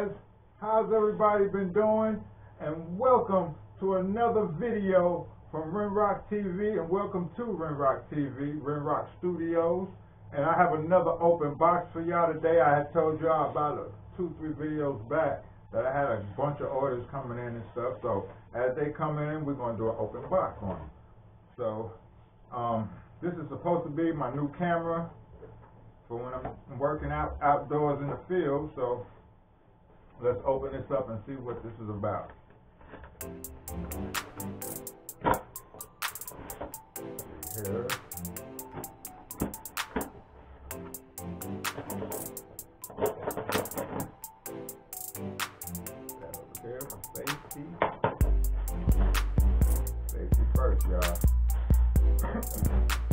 guys? How's everybody been doing? And welcome to another video from Rinroc TV and welcome to Rinroc TV, Rinroc Studios. And I have another open box for y'all today. I had told y'all about a, two, three videos back that I had a bunch of orders coming in and stuff. So as they come in, we're going to do an open box on them. So um, this is supposed to be my new camera for when I'm working out outdoors in the field. So let's open this up and see what this is about. Here. That over there for safety. Safety first, y'all.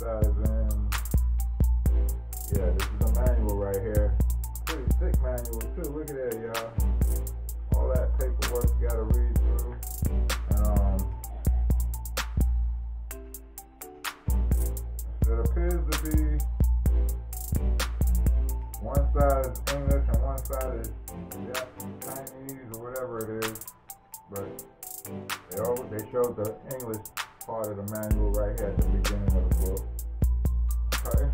size in. Yeah, this is the manual right here. Pretty thick manual too. Look at that, y'all. All that paperwork you gotta read through. Um, it appears to be one side is English and one side is Chinese or whatever it is. But they all they showed the English part of the manual right here at the beginning of the book. Okay.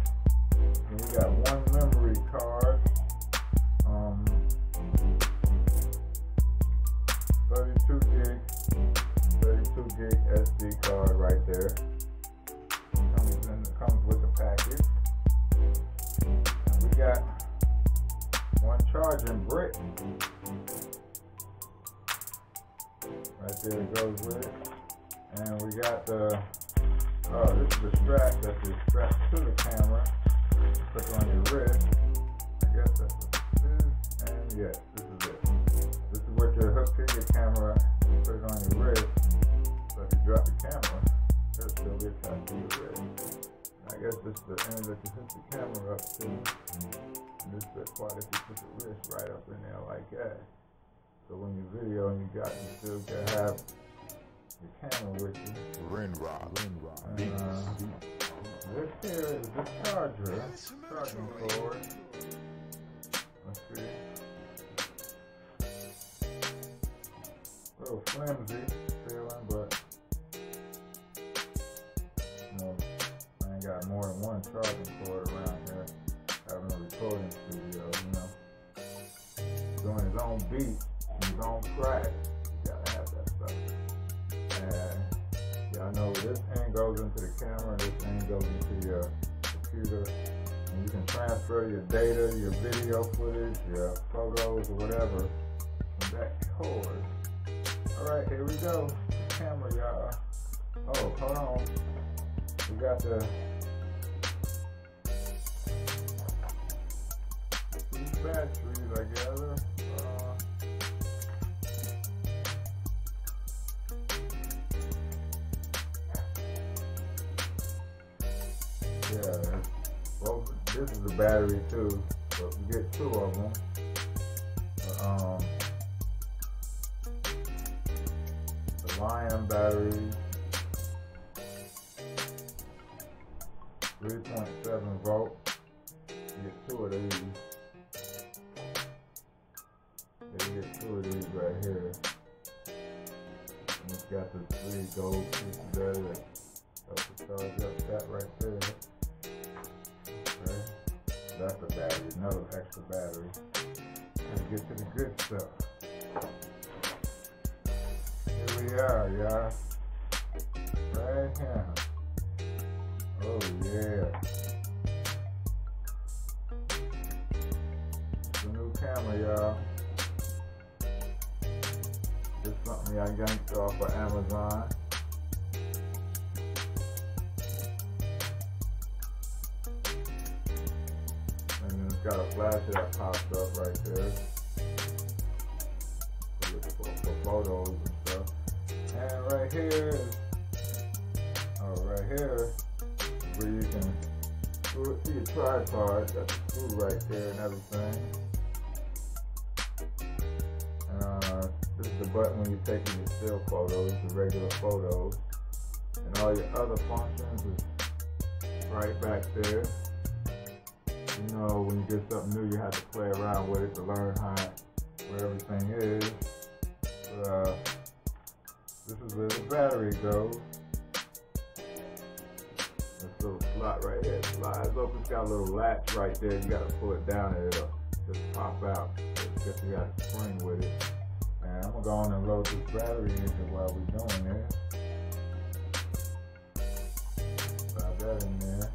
And we got one memory card. Um 32 gig 32 gig SD card right there. Comes in comes with the package. And we got one charging brick. Right there it goes with it. And we got the oh this is the strap that's strapped to the camera. Put it on your wrist. I guess that's what this is. And yes, this is it. This is what you hook to your camera. You put it on your wrist. So if you drop the camera, it'll still be attached to your wrist. I guess this is the end that you hook the camera up to. And this is the part that you put the wrist right up in there like that. So when you video and you got you still can have Rinroc. And, uh, this here is the charger, charging cord. Let's see. A little flimsy feeling, but you know, I ain't got more than one charging cord around here. Having a recording studio, you know. Doing his own beat, his own track. And y'all know this end goes into the camera, this end goes into your computer. And you can transfer your data, your video footage, your photos, or whatever from that cord. Alright, here we go. Camera, y'all. Oh, hold on. We got the batteries, I gather. Battery too, but get two of them. Um, the Lion battery, 3.7 volt. Get two of these. Get two of these right here. And it's got the three gold pieces there get to the good stuff. Here we are, y'all. Right here. Oh yeah. The new camera, y'all. This something I yanked off of Amazon. got a flash that pops up right there photos and stuff. And right here oh, right here, where you can see your tripod, got the screw right there and everything. Uh, this is the button when you're taking your still photos, the regular photos. And all your other functions is right back there. You know, when you get something new, you have to play around with it to learn how where everything is. Uh, this is where the battery goes. This little slot right here slides open. It's got a little latch right there. You gotta pull it down and it'll just pop out. Just you got a spring with it. And I'm gonna go on and load this battery in while we're doing this. Slide that in there.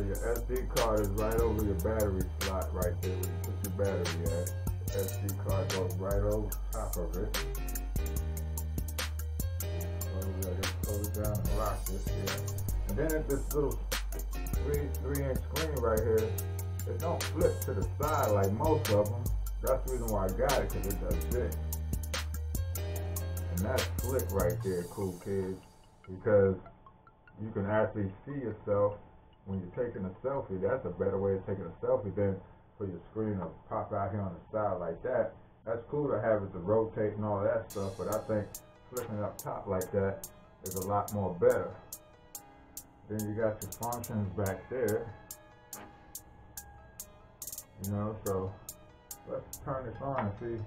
So your SD card is right over your battery slot right there where you put your battery at. The SD card goes right over top of it. So just close down and lock it, yeah. And then at this little three three inch screen right here, it don't flip to the side like most of them. That's the reason why I got it, because it does this. And that's slick right there, cool kids. Because you can actually see yourself when you're taking a selfie. That's a better way of taking a selfie than for your screen to pop out here on the side like that. That's cool to have it to rotate and all that stuff, but I think flipping up top like that is a lot more better. Then you got your functions back there. You know, so let's turn this on and see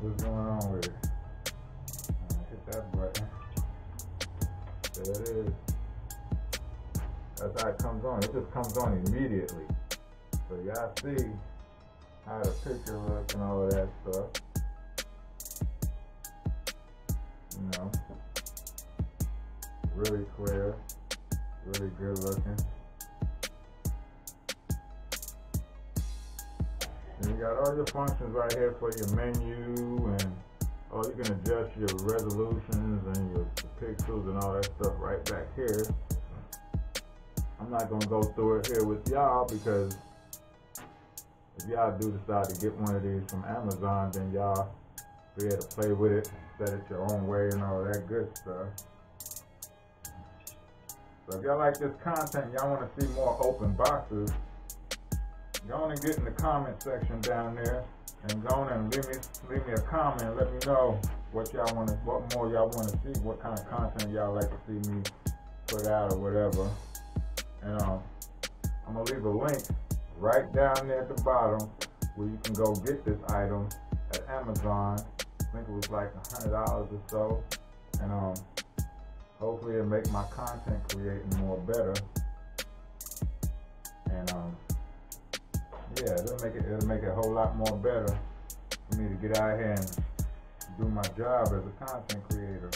what's going on with it. Uh, hit that button. There it is. That's how it comes on. It just comes on immediately. So y'all see how the picture looks and all of that stuff. You know, really clear, really good looking. And you got all your functions right here for your menu and oh you can adjust your resolutions and your pixels and all that stuff right back here. I'm not gonna go through it here with y'all because if y'all do decide to get one of these from Amazon, then y'all be able to play with it, set it your own way and all that good stuff. So if y'all like this content, y'all want to see more open boxes, go on and get in the comment section down there and go on and leave me leave me a comment. Let me know what y'all want to, what more y'all want to see, what kind of content y'all like to see me put out or whatever. And um, I'm gonna leave a link right down there at the bottom where you can go get this item at Amazon. I think it was like a hundred dollars or so, and um, hopefully it'll make my content creating more better. And um, yeah, it'll make it it'll make it a whole lot more better for me to get out here and do my job as a content creator.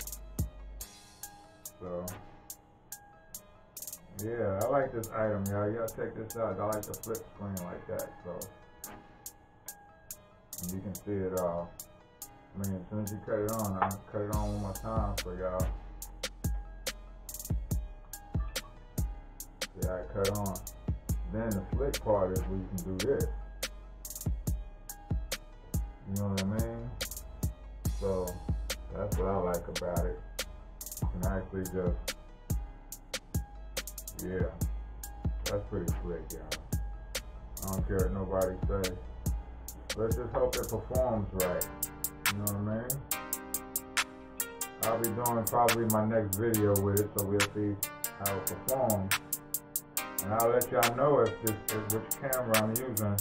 So. Yeah, I like this item, y'all. Y'all check this out. I like the flip screen like that, so. And you can see it all. I mean, as soon as you cut it on, I'll cut it on one more time for y'all. Yeah, I cut on. Then the flick part is where you can do this. You know what I mean? So, that's what I like about it. You can actually just yeah, that's pretty slick, y'all. I don't care what nobody says. Let's just hope it performs right. You know what I mean? I'll be doing probably my next video with it, so we'll see how it performs. And I'll let y'all know if this if which camera I'm using,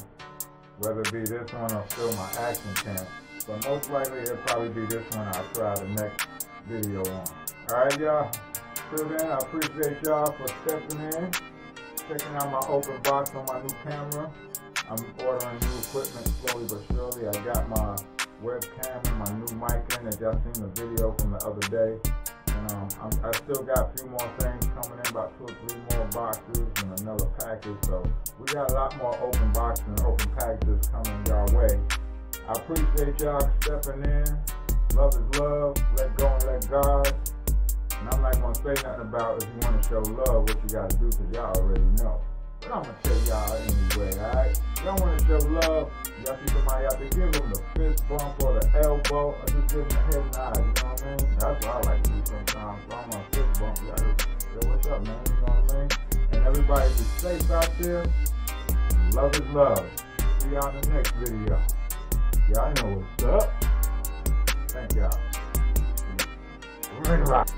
whether it be this one or still my action cam. But most likely it'll probably be this one I'll try the next video on. Alright y'all? I appreciate y'all for stepping in, checking out my open box on my new camera. I'm ordering new equipment slowly but surely. I got my webcam and my new mic in that y'all seen the video from the other day. And um, i still got a few more things coming in, about two or three more boxes and another package. So we got a lot more open boxes and open packages coming y'all way. I appreciate y'all stepping in. Love is love. Let go and let God. And I'm not gonna say nothing about if you want to show love, what you gotta do, cause y'all already know. But I'm gonna tell y'all anyway, alright? Y'all wanna show love, y'all see somebody out there, give them the fist bump or the elbow, or just give them the head nod, you know what I mean? That's what I like to do sometimes. So I'm gonna fist bump y'all. Yo, what's up, man? You know what I mean? And everybody be safe out there. Love is love. See y'all in the next video. Y'all know what's up. Thank y'all. Right.